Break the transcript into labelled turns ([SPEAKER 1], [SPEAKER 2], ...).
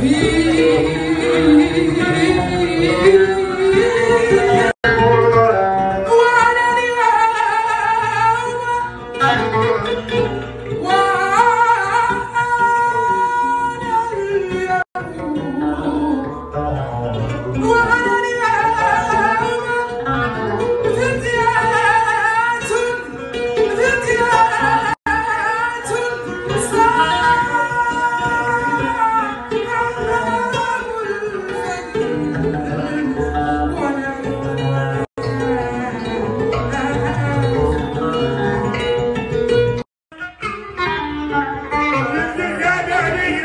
[SPEAKER 1] في عبد القادر